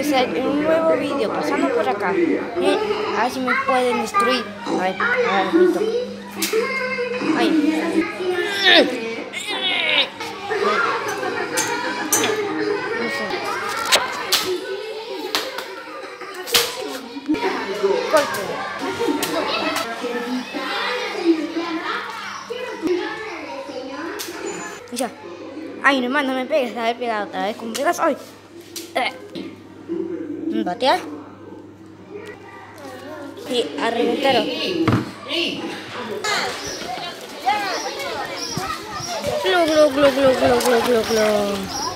un nuevo vídeo pasando por acá. Eh, a ver si me pueden destruir. A ver, a ver, me toca. Ay. Ya. Ay, no no me pegues. A ver, pegado otra vez. ¿Cómo pegas? ¡Ay! ¿Batea? Sí, a reventaro. Glu, glu, glu, glu, glu, glu, glu, glu.